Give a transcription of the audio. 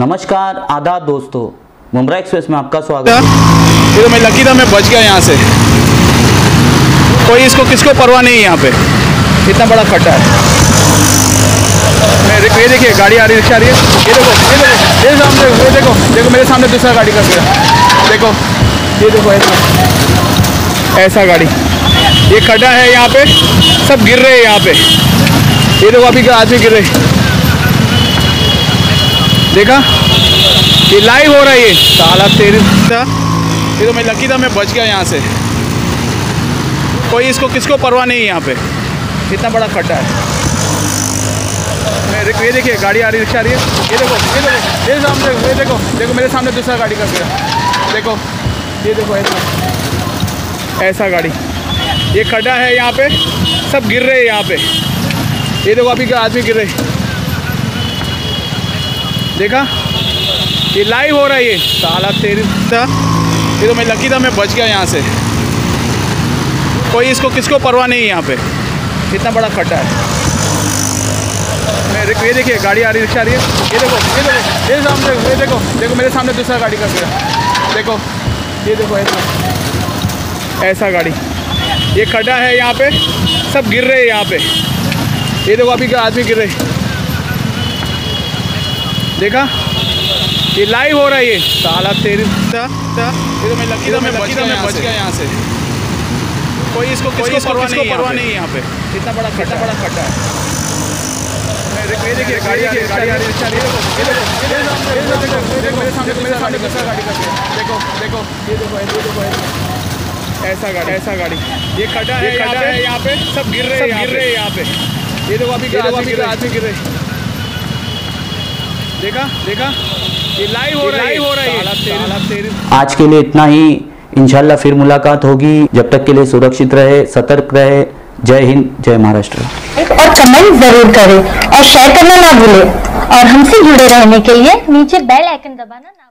नमस्कार, आदाब दोस्तों। मुमरा एक्सप्रेस में आपका स्वागत है। तो मैं लकी था, मैं बच गया यहाँ से। कोई इसको, किसको परवाह नहीं है यहाँ पे? इतना बड़ा खड्डा है। मैं ये देखिए, गाड़ी आ रही रिक्शा आ रही है। ये देखो ये देखो, ये सामने, ये देखो देखो, मेरे सामने दूसरा गाड़ी का गया देखो, ये देखो, ऐसा। ऐसा गाड़ी। ये खड्डा है यहाँ पे, सब गिर रहे हैं यहाँ पे। ये देखो, अभी आदमी गिर रहे देखा? ये लाइव हो रहा है ये। साला तेरे था ये तो मैं लकी था, मैं बच गया यहाँ से। कोई इसको किसको परवाह नहीं है यहाँ पे। इतना बड़ा खड्डा है। मैं ये देखिए, गाड़ी आ रही है, रिक्शा आ रही है। ये देखो ये देखो, ये सामने, ये देखो देखो, मेरे सामने दूसरा गाड़ी का गया। देखो, ये देखो, ऐसा। ऐसा गाड़ी। ये खड्डा है यहाँ पे, सब गिर रहे हैं यहाँ पे। ये देखो, अभी आदमी गिर रहे देखा? ये लाइव हो रहा है ये। साला तेरी ये तो मैं लकी था, मैं बच गया यहाँ से। कोई इसको, किसको परवाह नहीं है यहाँ पे? इतना बड़ा खड्डा है। मैं ये देखिए, गाड़ी आ रही रिक्शा आ रही है। ये देखो ये देखो, ये सामने, ये देखो देखो, मेरे सामने दूसरा गाड़ी का गया देखो, ये देखो, ऐसा। ऐसा गाड़ी। ये खड्डा है यहाँ पे, सब गिर रहे हैं यहाँ पे। ये देखो, अभी आदमी गिर रहे देखा ये लाइव हो रहा है ये साला तेरी तो मैं लकी था मैं बच गया बच गया यहाँ से कोई इसको कोई इसको परवाह नहीं परवाह नहीं है यहाँ पे इतना बड़ा खड्डा बड़ा खड्डा है देखिए गाड़ी आ रही है गाड़ी आ रही है रिक्शा आ रही है ये देखो ये देखो ये देखो मेरे सामने मेरे सामने गाड़ी देखो देखो ये देखो ये देखो ऐसा गाड़ी ऐसा गाड़ी ये खड्डा है है यहाँ पे सब गिर रहे हैं गिर रहे हैं यहाँ पे ये देखो अभी अभी आदमी गिर रहे देखा देखा। ये लाइव हो रहा है। हो रहा है। आज के लिए इतना ही। इंशाल्लाह फिर मुलाकात होगी। जब तक के लिए सुरक्षित रहे सतर्क रहे। जय हिंद जय महाराष्ट्र। और कमेंट ज़रूर करें और शेयर करना ना भूले। और हमसे जुड़े रहने के लिए नीचे बेल आइकन दबाना ना